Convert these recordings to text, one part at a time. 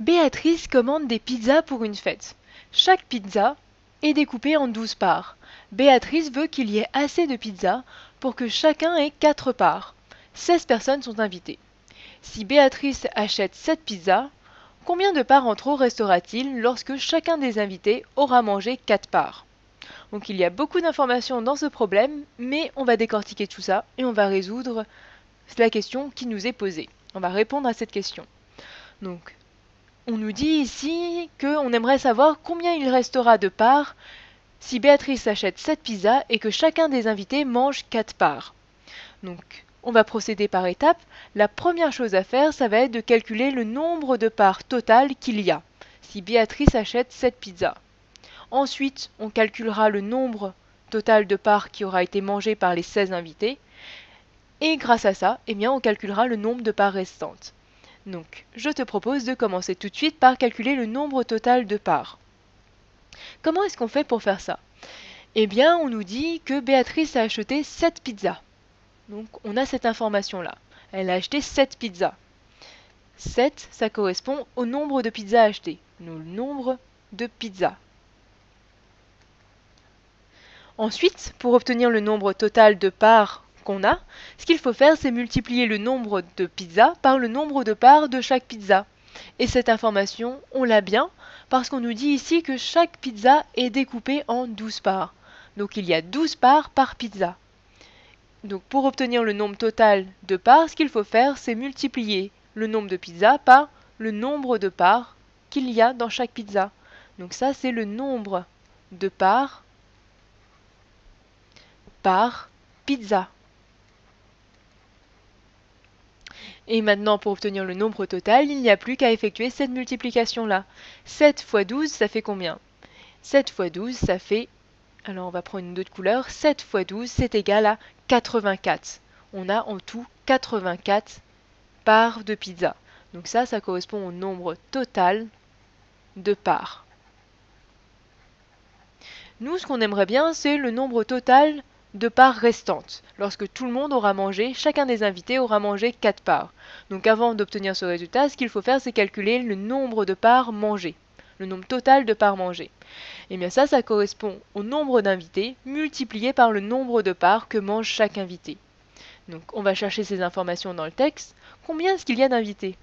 Béatrice commande des pizzas pour une fête. Chaque pizza est découpée en 12 parts. Béatrice veut qu'il y ait assez de pizzas pour que chacun ait 4 parts. 16 personnes sont invitées. Si Béatrice achète 7 pizzas, combien de parts en trop restera-t-il lorsque chacun des invités aura mangé 4 parts? Donc il y a beaucoup d'informations dans ce problème, mais on va décortiquer tout ça et on va résoudre la question qui nous est posée. On va répondre à cette question. Donc on nous dit ici qu'on aimerait savoir combien il restera de parts si Béatrice achète 7 pizzas et que chacun des invités mange 4 parts. Donc, on va procéder par étapes. La première chose à faire, ça va être de calculer le nombre de parts totales qu'il y a si Béatrice achète 7 pizzas. Ensuite, on calculera le nombre total de parts qui aura été mangé par les 16 invités. Et grâce à ça, eh bien, on calculera le nombre de parts restantes. Donc, je te propose de commencer tout de suite par calculer le nombre total de parts. Comment est-ce qu'on fait pour faire ça? Eh bien, on nous dit que Béatrice a acheté 7 pizzas. Donc, on a cette information-là. Elle a acheté 7 pizzas. 7, ça correspond au nombre de pizzas achetées. le nombre de pizzas. Ensuite, pour obtenir le nombre total de parts a, ce qu'il faut faire, c'est multiplier le nombre de pizzas par le nombre de parts de chaque pizza. Et cette information, on l'a bien, parce qu'on nous dit ici que chaque pizza est découpée en 12 parts. Donc il y a 12 parts par pizza. Donc pour obtenir le nombre total de parts, ce qu'il faut faire, c'est multiplier le nombre de pizzas par le nombre de parts qu'il y a dans chaque pizza. Donc ça, c'est le nombre de parts par pizza. Et maintenant, pour obtenir le nombre total, il n'y a plus qu'à effectuer cette multiplication-là. 7 fois 12, ça fait combien? 7 fois 12, ça fait... Alors on va prendre une autre couleur. 7 fois 12, c'est égal à 84. On a en tout 84 parts de pizza. Donc ça, ça correspond au nombre total de parts. Nous, ce qu'on aimerait bien, c'est le nombre total de parts restantes. Lorsque tout le monde aura mangé, chacun des invités aura mangé 4 parts. Donc avant d'obtenir ce résultat, ce qu'il faut faire, c'est calculer le nombre de parts mangées, le nombre total de parts mangées. Et eh bien ça, ça correspond au nombre d'invités multiplié par le nombre de parts que mange chaque invité. Donc on va chercher ces informations dans le texte. Combien est-ce qu'il y a d'invités?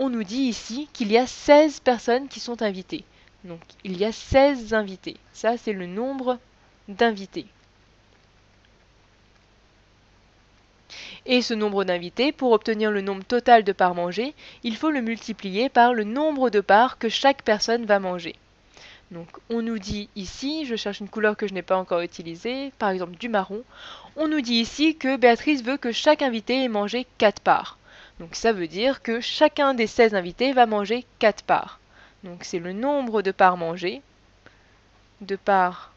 On nous dit ici qu'il y a 16 personnes qui sont invitées. Donc il y a 16 invités. Ça, c'est le nombre d'invités. Et ce nombre d'invités, pour obtenir le nombre total de parts mangées, il faut le multiplier par le nombre de parts que chaque personne va manger. Donc on nous dit ici, je cherche une couleur que je n'ai pas encore utilisée, par exemple du marron, on nous dit ici que Béatrice veut que chaque invité ait mangé 4 parts. Donc ça veut dire que chacun des 16 invités va manger 4 parts. Donc c'est le nombre de parts mangées, de parts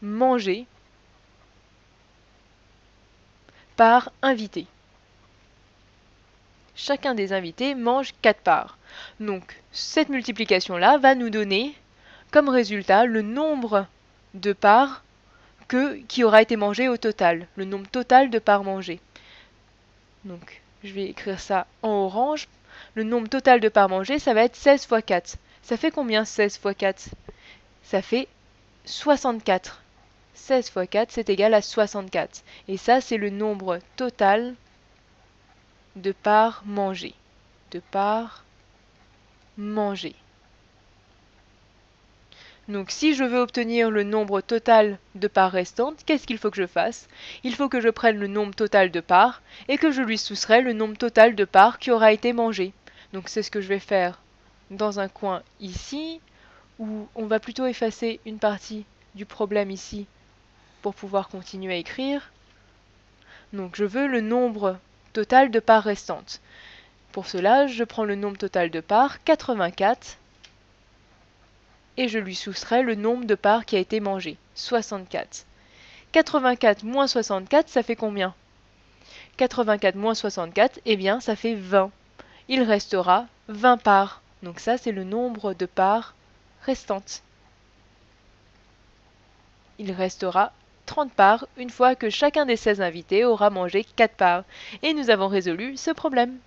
mangées par invité. Chacun des invités mange 4 parts. Donc cette multiplication-là va nous donner comme résultat le nombre de parts que, qui aura été mangé au total, le nombre total de parts mangées. Donc je vais écrire ça en orange. Le nombre total de parts mangées, ça va être 16 fois 4. Ça fait combien 16 fois 4 Ça fait 64. 16 fois 4, c'est égal à 64. Et ça, c'est le nombre total de parts mangées. De parts mangées. Donc si je veux obtenir le nombre total de parts restantes, qu'est-ce qu'il faut que je fasse? Il faut que je prenne le nombre total de parts et que je lui soustrais le nombre total de parts qui aura été mangé. Donc c'est ce que je vais faire dans un coin ici, où on va plutôt effacer une partie du problème ici pour pouvoir continuer à écrire. Donc je veux le nombre total de parts restantes. Pour cela, je prends le nombre total de parts, 84, et je lui soustrais le nombre de parts qui a été mangé, 64. 84 moins 64, ça fait combien? 84 moins 64, eh bien ça fait 20. Il restera 20 parts. Donc ça, c'est le nombre de parts restantes. Il restera 30 parts une fois que chacun des 16 invités aura mangé 4 parts. Et nous avons résolu ce problème.